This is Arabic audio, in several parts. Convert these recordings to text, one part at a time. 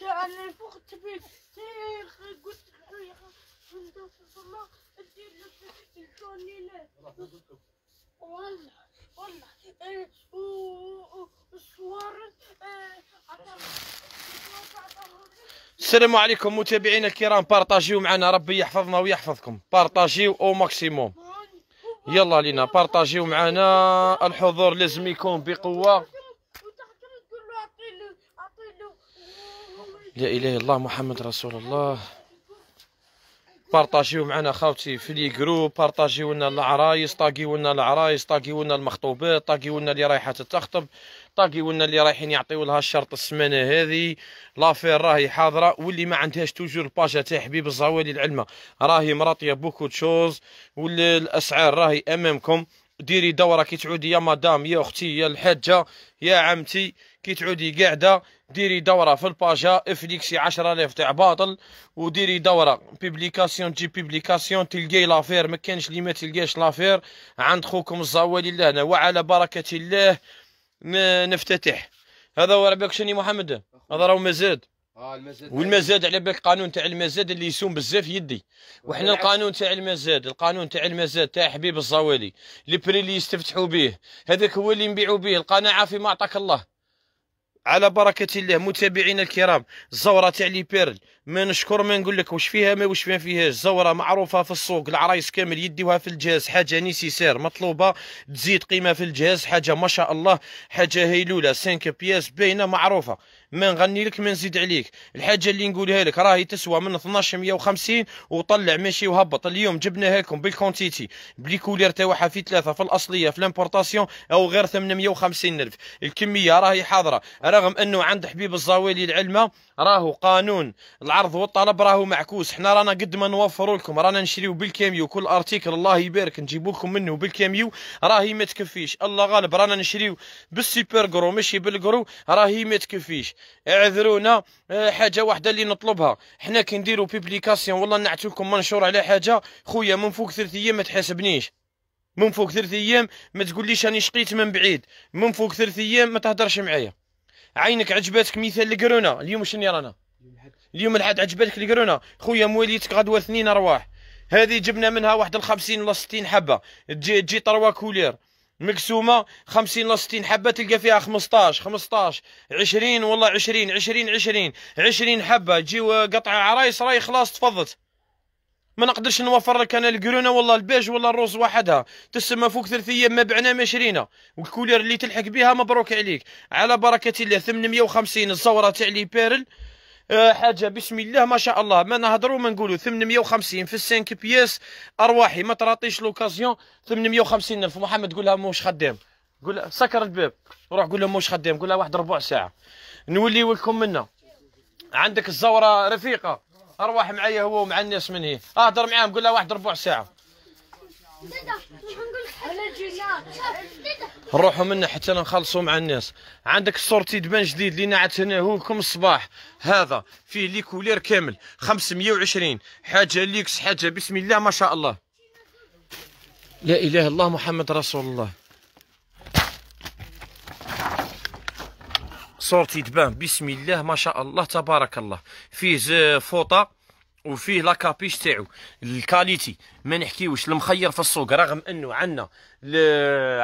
تعال فوق تبي قلت والله والله. إيه، إيه، السلام عليكم متابعينا الكرام. بارطاجيو معنا. ربي يحفظنا ويحفظكم. بارطاجيو au maximum. يلا لينا. بارطاجيو معنا. الحضور لازم يكون بقوة وتحت تقول له اعطي له اعطي له لا إله إلا الله محمد رسول الله. بارطاجيو معنا خاوتي في les groupes بارطاجيو لنا العرايس طاقيو لنا العرايس طاقيو لنا المخطوبات طاقيو لنا اللي رايحة تخطب طاقيو لنا اللي رايحين يعطيو لها الشرط السمانة هذه. l'affaire راهي حاضرة واللي ما عندهاش toujours الباجا تاع حبيب الزوالي العلمة. راهي مراطية beaucoup choses والاسعار راهي أمامكم. ديري دورة كي تعودي يا مدام يا أختي يا الحاجة يا عمتي كي تعودي قاعدة. ديري دورة في الباجا افليكسي 10000 تاع باطل وديري دورة publication تجي publication تلقاي l'affaire ما كانش اللي ما تلقاش l'affaire. عند خوكم الزوالي لهنا وعلى بركة الله نفتتح. هذا هو بالك شني محمد؟ هذا راهو مزاد. آه المزاد. والمزاد على بالك قانون تاع المزاد اللي يسوم بزاف يدي. وحنا القانون تاع المزاد القانون تاع المزاد تاع حبيب الزوالي لي بري اللي يستفتحوا به هذاك هو اللي نبيعوا به القناعة فيما اعطاك الله. على بركة الله متابعينا الكرام الزورة تاع لي بيرل. ما نشكر ما نقول لك واش فيها ما واش ما فيهاش. زورة معروفة في السوق العرايس كامل يديوها في الجهاز حاجة نيسيسير مطلوبة. تزيد قيمة في الجهاز حاجة ما شاء الله حاجة هيلولة. 5 بياس باينة معروفة. ما نغني لك ما نزيد عليك. الحاجة اللي نقولها لك راهي تسوى من 1250 وطلع ماشي وهبط. اليوم جبناها لكم بال quantité ب les couleurs تاعها في ثلاثة في الأصلية في ال importation أو غير 850 ألف. الكمية راهي حاضرة رغم أنه عند حبيب الزوالي العلمة راهو قانون العرض والطلب راهو معكوس. حنا رانا قد ما نوفروا لكم رانا نشريو بالكاميو كل article الله يبارك نجيبوا لكم منه بالكاميو راهي ما تكفيش. الله غالب رانا نشريو بال super gros ماشي بالجرو راهي ما تكفيش. اعذرونا. آه، حاجة واحدة اللي نطلبها. حنا كي نديروا publication والله نعتو لكم منشور على حاجة. خويا من فوق ثلاث أيام ما تحاسبنيش. من فوق ثلاث أيام ما تقوليش راني شقيت من بعيد. من فوق ثلاث أيام ما تهدرش معايا. عينك عجباتك مثال ال grenat اليوم شني رانا؟ اليوم الحد عجبتك ال grenat خويا مواليتك غدوة اثنين أرواح. هذه جبنا منها واحد الخمسين ولا ستين حبة. تجي تجي trois couleurs. مقسومة 50 ولا 60 حبة تلقى فيها 15 15 20 والله 20 20 20 20 حبة تجيو قطع عرايس راهي خلاص تفضت. ما نقدرش نوفر لك أنا ال grenat والله البيج ولا ال rose وحدها. تسمى فوق ثلاث أيام ما بعنا ما شرينا. وال couleur اللي تلحق بها مبروك عليك. على بركة الله 850 الزورة تاع les perles. حاجة. بسم الله ما شاء الله. ما نهدروا ما نقولوا. 850 في ال cinq pièces أرواحي. ما تراطيش l'occasion. 850 ألف. محمد قول لها موش خدام. قول لها سكر الباب. روح قول لها موش خدام. قول لها واحد ربع ساعة. نولي لكم منا عندك الزورة رفيقة. أرواح معايا هو ومع الناس من هي. اهدر معاهم. قول لها واحد ربع ساعة نقول لك انا جينا نروحوا منا حتى نخلصوا مع الناس. عندك ال sortie de bain جديد اللي نعتناه لكم الصباح. هذا فيه les couleurs كامل 520 حاجة ليكس حاجة بسم الله ما شاء الله. لا إله إلا الله محمد رسول الله. sortie de bain بسم الله ما شاء الله تبارك الله. فيه فوطة. وفيه la capuche تاعو ال qualité ما نحكيوش المخير في السوق رغم انه عندنا.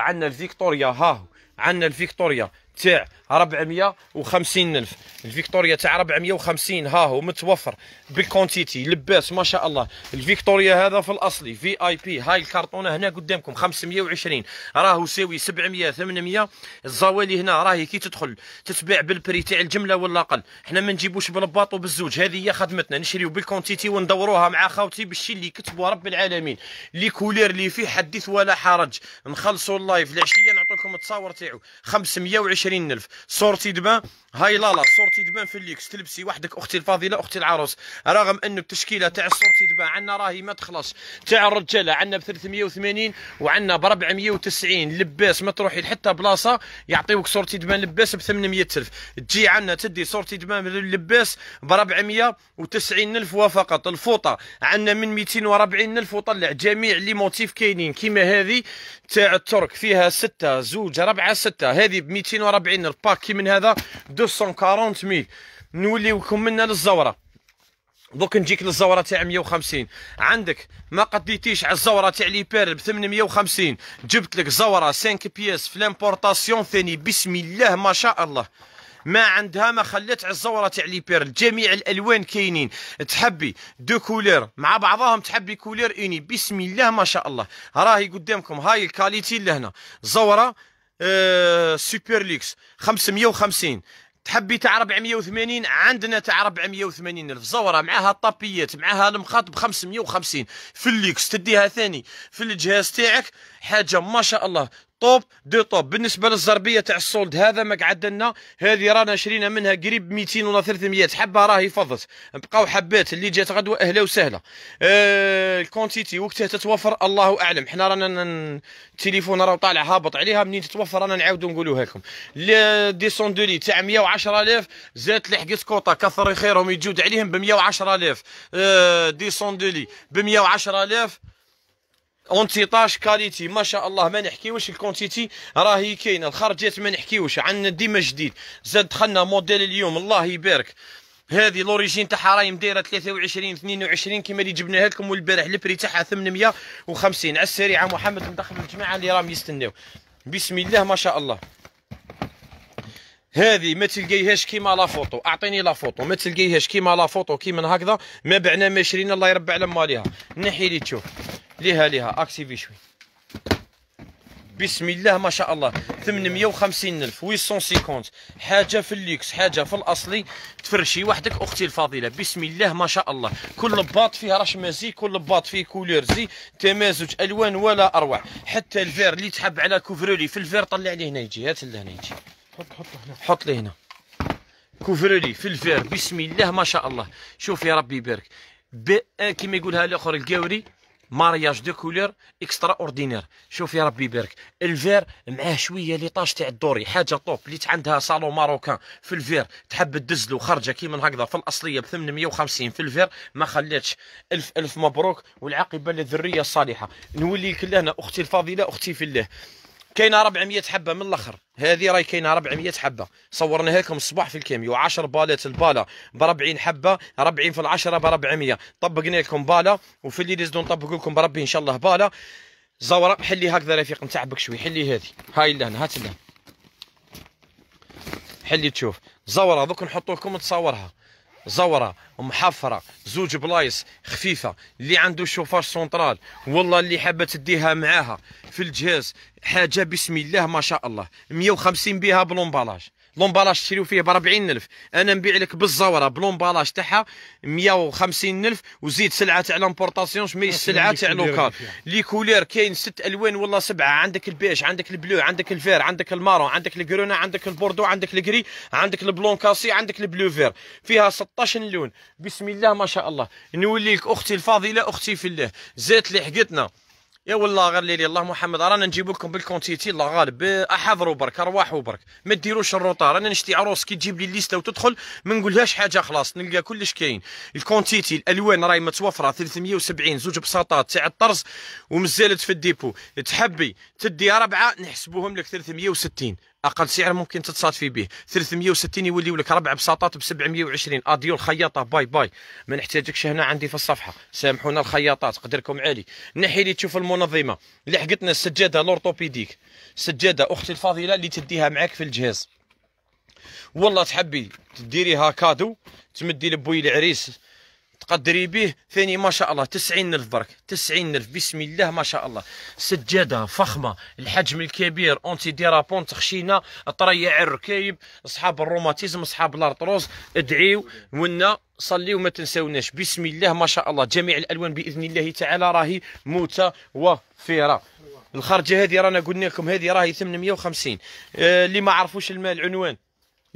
عندنا الفيكتوريا ها عندنا الفيكتوريا تاع 450 ألف. الفيكتوريا تاع 450 ها هو متوفر بال quantité لباس ما شاء الله. الفيكتوريا هذا في الأصلي VIP هاي الكرتونه هنا قدامكم 520 راهو يساوي 700 800 الزوالي هنا راهي كي تدخل تتباع بال prix تاع الجملة ولا أقل حنا ما نجيبوش بالباط وبالزوج هذه هي خدمتنا نشريو بال quantité وندوروها مع خاوتي بالشي اللي كتبوا رب العالمين. les couleurs اللي فيه حدث ولا حرج. نخلصوا ال live العشية نعطيكم التصاور تاعو. 520 ألف. sortie de bain هاي لالا sortie de bain في الليكس. تلبسي وحدك أختي الفاضلة أختي العروس. رغم أنه التشكيله تاع sortie de bain عندنا راهي ما تخلص تاع الرجالة عندنا ب 380 وعندنا ب 490 لباس ما تروحي لحتى بلاصة. يعطيوك sortie de bain لباس ب 800 ألف. تجي عندنا تدي sortie de bain لباس ب 490 ألف وفقط. الفوطة. عندنا من 240 ألف وطلع. جميع les motifs كاينين. كيما هذه تاع الترك. فيها ستة زوج ربعة ستة. هذه ب 240 ال pack كي من هذا 240 mille. نوليوكم منا للزورة. دوك نجيك للزورة تاع 150 عندك ما قديتيش على الزورة تاع les perles ب 850 جبت لك زورة 5 pièces في l'importation ثاني. بسم الله ما شاء الله. ما عندها ما خلت على الزوره تاع les perles جميع الالوان كاينين. تحبي deux couleurs مع بعضهم تحبي couleur unie بسم الله ما شاء الله. راهي قدامكم. هاي ال qualité لهنا زوره آه super luxe 550 تحبي تاع 480 عندنا تاع 480 ألف. زوره معاها طابيات معاها المخاط ب 550 في الليكس تديها ثاني. في الجهاز تاعك. حاجة ما شاء الله. top de top. بالنسبة للزربيه تاع ال solde هذا ما قعد لنا هذه رانا شرينا منها قريب 200 ولا 300 حبة راهي فضت بقاو حبات اللي جات غدوة أهلا وسهلا. آه ال quantité وقتها تتوفر الله أعلم. حنا رانا التليفون راه طالع هابط عليها منين تتوفر رانا نعاودوا نقولوها لكم. descente de lit تاع 110000 زادت لحقت كوطا. كثر خيرهم يجود عليهم ب 110000 آه descente de lit ب 110000 اونتيطاج qualité. ما شاء الله ما نحكيوش ال quantité راهي كاينة. الخرجات ما نحكيوش عندنا ديما جديد. زاد دخلنا موديل اليوم. الله يبارك. هذه l'origine تاعها راهي مدايرة 23 22 كيما اللي جبناها لكم. والبارح ال prix تاعها 850 على السريعه محمد مدخل الجماعة اللي راهم يستناو. بسم الله ما شاء الله. هذه ما تلقيهاش كيما la photo. أعطيني la photo. ما تلقيهاش كيما la photo كيما هكذا. ما بعنا ما شرينا الله يربع على ماليها. نحي لي تشوف. ليها ليها. اكتيفي شوي. بسم الله ما شاء الله. 850 ألف. 850 حاجة في الليكس حاجة في الأصلي. تفرشي وحدك أختي الفاضله بسم الله ما شاء الله. كل باط فيه رش مزي كل باط فيه couleur زي. تمازج ألوان ولا أروع. حتى ال vert اللي تحب على couvre-lit. في ال vert طلع لي هنا يجي. هات لهنا يجي. حط حط هنا. حط لي هنا. couvre-lit في ال vert. بسم الله ما شاء الله. شوف يا ربي يبارك. كيما يقولها الأخر القاوري. mariage de couleurs extraordinaire. شوف يا ربي يبارك. ال vert معاه شوية les taches تاع ال doré. حاجة top. اللي عندها salon marocain في ال vert. تحب تدز له خرجة كيما هكذا في الأصلية ب 850 في ال vert. ما خلاتش ألف ألف مبروك والعاقبة للذرية الصالحة. نولي كلنا أختي الفاضلة أختي في الله. كاينة 400 حبة من الأخر. هذه راهي كاينة 400 حبة. صورناها لكم الصباح في الكاميو 10 بالات البالة ب 40 حبة 40 في العشرة ب 400 طبقنا لكم بالة وفي اللي نزيدو نطبق لكم بربي إن شاء الله بالة. زوره حلي هكذا رفيق نتعبك شوي. حلي هذه. هاي اللهنا هات اللهنا حلي تشوف. زوره دوك نحطو لكم تصورها. زورة محفرة زوج بلايص خفيفة اللي عنده chauffage central. والله اللي حابة تديها معاها في الجهاز حاجة بسم الله ما شاء الله 150 بها ب l'emballage l'emballage تشريو فيه ب 40000 أنا نبيع لك بالزوره ب l'emballage تاعها 150000 وزيد سلعة تاع l'importation mais السلعه تاع local. les couleurs كاين ست ألوان ولا سبعة. عندك البيج عندك ال bleu عندك ال vert عندك ال marron عندك ال grenat عندك البوردو عندك ال gris عندك ال blanc cassé عندك ال bleu vert فيها 16 لون. بسم الله ما شاء الله. نولي لك أختي الفاضلة أختي في الله. زات لحقتنا يا والله غير ليلي الله محمد رانا نجيب لكم بال quantité الله غالب. أحضروا برك ارواحوا برك ما ديروش الروطا رانا نشتي عروس كي تجيب لي الليستة وتدخل ما نقولهاش حاجة خلاص نلقى كلش كاين. ال quantité الألوان راهي متوفرة 370 زوج بساطات تاع الطرز ومازالت في ال dépôt. تحبي تدي أربعة نحسبوهم لك 360 أقل سعر ممكن تتصادفي به. 360 يوليو لك ربع بساطات ب 720 adieu الخياطة. bye bye. ما نحتاجكش هنا عندي في الصفحة. سامحونا الخياطات. قدركم عالي. نحي لي تشوف المنظمة. لحقتنا السجادة l'orthopédique سجادة أختي الفاضلة اللي تديها معاك في الجهاز. والله تحبي تديريها cadeau؟ تمدي لبوي العريس تقدري به ثاني ما شاء الله تسعين ألف برك تسعين ألف بسم الله ما شاء الله. سجادة فخمة الحجم الكبير أونتي ديرابون تخشينا طريع الركايب أصحاب الروماتيزم أصحاب الأرطروز ادعيو ونا صليوا وما تنساوناش بسم الله ما شاء الله. جميع الألوان بإذن الله تعالى راهي متوفرة الخرجة هذه رانا قلنا لكم هذه راهي 850 آه اللي ما عرفوش المال العنوان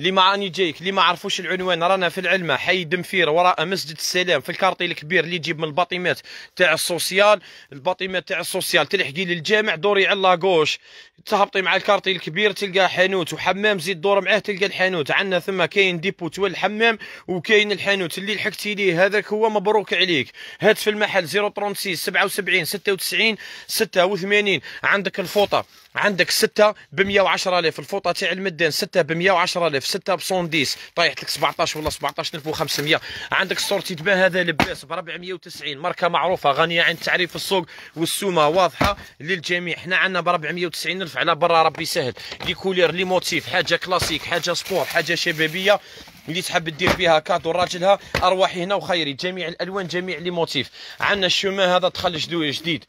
اللي ما راني جايك اللي ما عرفوش العنوان. رانا في العلمة حي دمفير وراء مسجد السلام في الكارتي الكبير اللي يجيب من الباطيمات تاع ال social. ال bâtiments تاع ال social تلحقي للجامع دوري على la gauche تهبطي مع ال quartier الكبير تلقى حانوت. وحمام زيد دور معاه تلقى الحانوت. عندنا ثم كاين dépôt تو الحمام وكاين الحانوت. اللي لحقتي ليه هذاك هو مبروك عليك. هات في المحل 036 77 96 86 عندك الفوطة عندك 6 ب 110 الفوطة تاع المدان 6 ب 110 6 ب 110 طايحت لك 17 ولا 17500 عندك ال sortie de bain هذا لباس ب 490 ماركة معروفة غنية عن التعريف السوق والسومة واضحة للجميع. حنا عندنا ب 490 الف على برا ربي سهل. les couleurs les motifs حاجة كلاسيك حاجة sport حاجة شبابية. اللي تحب دير بها cadeau راجلها أرواحي هنا وخيري. جميع الألوان جميع les motifs. عندنا ال chemin هذا دخل جديد جديد.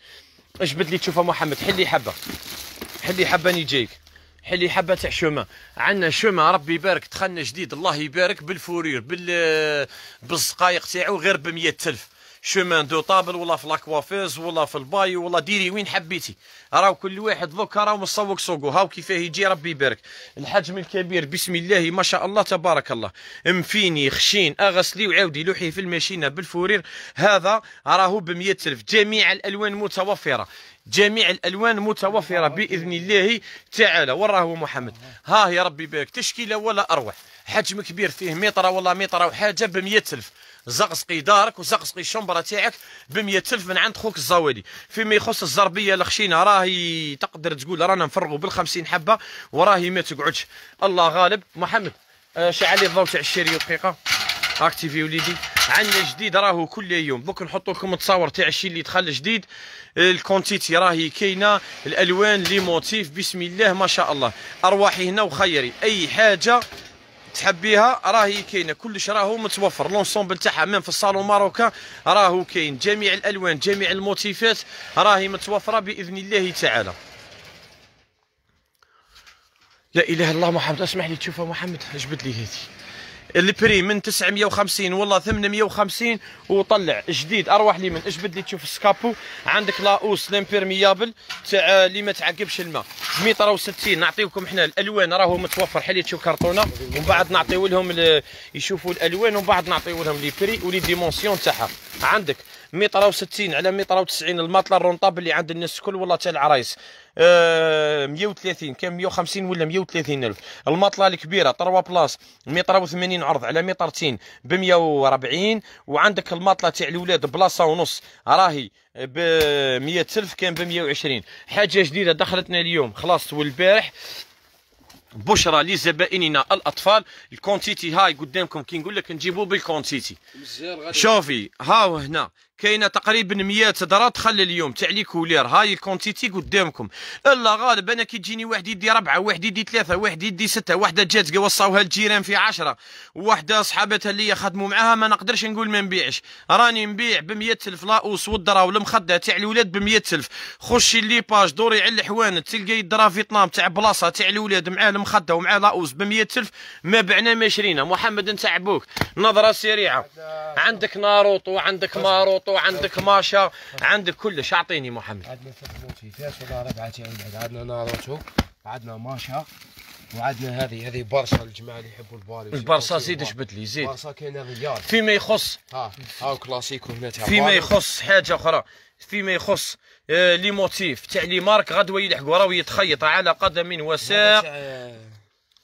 اجبد لي تشوفه محمد؟ حلي حبة. حلي حبة ني جايك حلي حبة تاع chemin عندنا chemin ربي يبارك. دخلنا جديد الله يبارك بال fourrure بال بالزقايق تاعو غير ب 100000 chemin de table ولا في la coiffeuse ولا في ال bahut ولا ديري وين حبيتي. راهو كل واحد دوك راهو مصوق سوقو. هاو كيفاه يجي ربي يبارك. الحجم الكبير بسم الله ما شاء الله تبارك الله. مفيني خشين اغسلي وعاودي لوحي في الماشينة بال fourrure. هذا راهو ب ألف. جميع الألوان متوفرة. جميع الألوان متوفرة بإذن الله تعالى. وراه محمد. ها يا ربي يبارك. تشكيلة ولا أروع. حجم كبير فيه متر ولا متر وحاجة ب ألف. زقزقي دارك وزقزقي ال chambre تاعك ب ألف من عند خوك الزوالي فيما يخص الزربية الخشينه راهي تقدر تقول رانا نفرغوا بال حبة وراهي ما تقعدش. الله غالب. محمد آه شعل لي الضوء تاع الشيريو دقيقه اكتيفي وليدي. عندنا جديد راهو كل يوم. دوك نحط لكم التصاور تاع الشيء اللي دخل جديد. ال quantité راهي كاينة. الألوان les motifs. بسم الله ما شاء الله. أرواحي هنا وخيري. أي حاجة تحبيها؟ راهي كاينة كلش راهو متوفر. l'ensemble تاعها من في ال salon marocain راهو كاين. جميع الألوان جميع الموتيفات راهي متوفرة بإذن الله تعالى. لا إله إلا الله محمد. اسمح لي تشوفها محمد اجبد لي هذه ال prix من 950 والله 850 وطلع جديد. أروح لي من أجبد لي تشوف السكابو عندك la housse l'imperméable تاع اللي ما تعقبش الماء. متر و60 نعطيكم حنا الألوان. راهو متوفر. خلي تشوف كرتونه ومن بعد نعطيو لهم يشوفوا الألوان. ومن بعد نعطيو لهم les prix و les dimensions تاعها. عندك متر و60 على متر و90 الماطلة ال rentable اللي عند الناس الكل. والله تاع العرايس. 130 كان 150 ولا 130 ألف. الماطله الكبيرة 3 places متر و80 عرض على مترتين ب 140 وعندك الماطله تاع الاولاد بلاصة ونص. راهي ب 100 ألف كان ب 120 حاجة جديدة دخلتنا اليوم. خلاص والبارح. بشرى لزبائننا الأطفال. ال quantité هاي قدامكم. كي نقول لك نجيبوه بال quantité شوفي هاو هنا. كاينة تقريبا 100 drap تخلى اليوم تاع les couleurs هاي ال quantité قدامكم. الله غالب أنا كي تجيني واحد يدي ربعة واحد يدي ثلاثة واحد يدي ستة واحدة جات وصاوها الجيران في عشرة. واحدة صحابتها اللي يخدموا معاها ما نقدرش نقول ما نبيعش. راني نبيع ب 100000 la housse وال drap والمخده تاع الولاد ب 100000 خشي les pages دوري على الحوانت تلقاي ال drap فيتنام تاع بلاصة تاع الولاد مع المخدة ومع la housse ب 100000 ما بعنا ما شرينا. محمد نتاع بوك نظرة سريعة. عندك ناروطو عندك ماروطو وعندك ماشا عندك كلش. أعطيني محمد. عندنا ثلاث فيها ولا ربعة عندنا ناروتو. عندنا ماشا وعندنا هذه هذه برصه للجماعه اللي يحبوا الباري. البرصه زيد جبت لي زيد. برصه كاينة ريال فيما يخص ها. ها كلاسيكو هنا تاع فيما يخص حاجة أخرى. فيما يخص آه les motifs. تاع les marques غدوة يلحقوا راهو يتخيط على قدم وساق.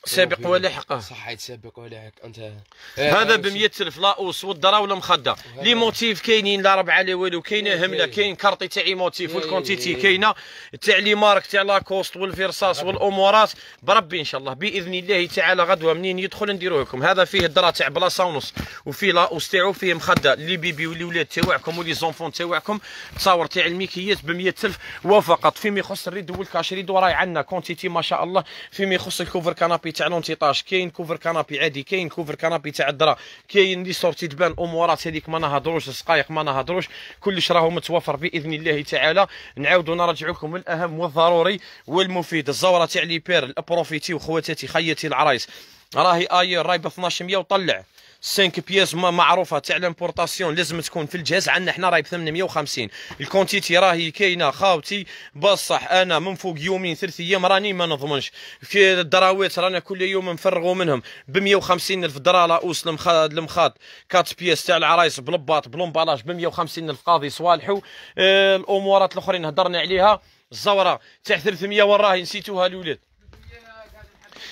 سابق ولاحق صح سابق ولاحق انت هذا ب 100000 la housse وال drap والمخده les motifs كاينين لا ربعه لا والو كاينة هملة كاين كارطي تاع motif وال quantité كاينة. تاع les marques تاع لاكوست والفيرساس والأمورات. بربي إن شاء الله بإذن الله تعالى غدوة منين يدخل نديروه لكم. هذا فيه ال drap تاع بلاصة ونص وفيه la housse تاعو فيه مخدة. les bébés ولي ولاد تاعكم و les enfants تاعكم تصاور تاع الميكيات ب 100000 وفقط فيما يخص ال rideaux وال cache rideaux راي عندنا quantité ما شاء الله. فيما يخص ال couvre canapé تاع l'antitache كاين couvre canapé عادي كاين couvre canapé تاع ال drap كاين les sorties de bain امورات هذيك ما نهضروش السقايق ما نهضروش كلش راهو متوفر بإذن الله تعالى. نعاودوا نرجع لكم الاهم والضروري والمفيد الزورة تاع لي بير البروفيتي وخواتاتي خياتي العرايس. راهي اير راهي ب 1200 وطلع. 5 بياس معروفة. تاع لامبورطاسيون لازم تكون في الجهاز. عندنا حنا راهي ب 850 الكونتيتي راهي كاينة خاوتي. بصح أنا من فوق يومين ثلاث أيام راني ما نضمنش في الدراوات رانا كل يوم نفرغوا منهم. ب 150 ألف درالا أوس المخاط المخاط كات بياس تاع العرايس بلباط بلومبالاج ب 150 ألف قاضي صوالحو. آه الأمورات الأخرين هضرنا عليها. الزوره تاع 300 وراهي نسيتوها الاولاد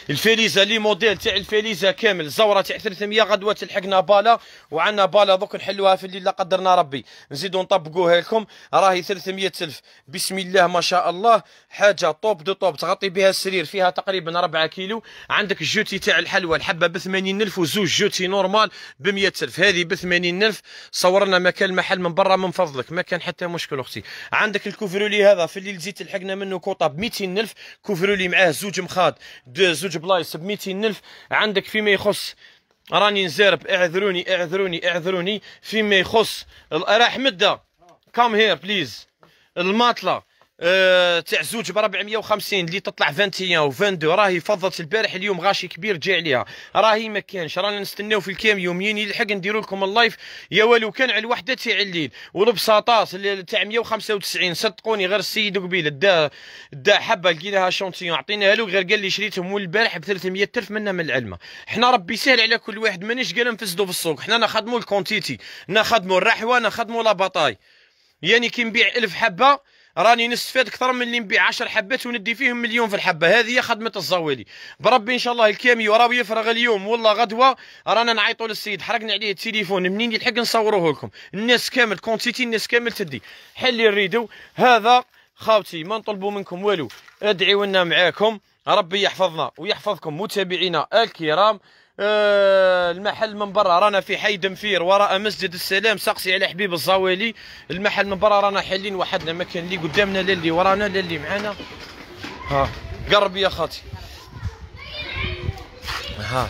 الفيليزا لي موديل تاع الفيليزا كامل. زوره تاع 300 غدوة تلحقنا بالا وعندنا بالا دوك نحلوها في الليل لا قدرنا ربي. نزيدو نطبقوها لكم. راهي 300 ألف. بسم الله ما شاء الله. حاجة طوب دو طوب. تغطي بها السرير. فيها تقريبا 4 كيلو. عندك الجوتي تاع الحلوى الحبة ب 80 ألف وزوج جوتي نورمال ب 100 ألف. هذه ب 80 ألف. صورنا مكان المحل من برا من فضلك. ما كان حتى مشكل أختي. عندك الكوفرولي هذا. في الليل زيت لحقنا منه كوطة ب 200 ألف. كوفرولي معاه زوج مخاط زوج بلايص ب 200 الف عندك فيما يخص راني نزارب اعذروني اعذروني اعذروني. فيما يخص راح مدة. كام هير بليز الماطلة. آه، تاع زوج ب 450 اللي تطلع 21 و 22 راهي فضت البارح اليوم غاشي كبير جاي عليها. راهي ما كانش رانا نستناو في الكام يومين يلحق نديروا لكم اللايف. يا والو كان على الوحدة تاع الليل. والبساطات اللي تاع 195 صدقوني غير السيد قبيل دا دا حبة لقيناها شونتيون. عطيناها له غير قال لي شريتهم. البارح ب 300 الف منا من العلمة. حنا ربي سهل على كل واحد. مانيش قال نفسدوا في السوق. حنا نخدموا الكونتيتي. نخدموا الرحوة نخدموا la bataille يعني كي نبيع 1000 حبة راني نستفاد أكثر من اللي نبيع 10 حبات وندي فيهم مليون في الحبة. هذه هي خدمة الزوالي بربي إن شاء الله الكاميو راه يفرغ اليوم. والله غدوة رانا نعيطوا للسيد. حرقنا عليه التليفون. منين يلحق نصوروه لكم. الناس كامل quantité الناس كامل تدي. حلي نريدو. هذا خاوتي ما نطلبوا منكم والو. ادعيوا لنا معاكم. ربي يحفظنا ويحفظكم متابعينا الكرام. المحل من برا رانا في حي دمفير وراء مسجد السلام سقسي على حبيب الزوالي المحل من برا رانا حالين وحدنا مكان اللي قدامنا للي ورانا للي معانا. ها قرب يا خاطي ها.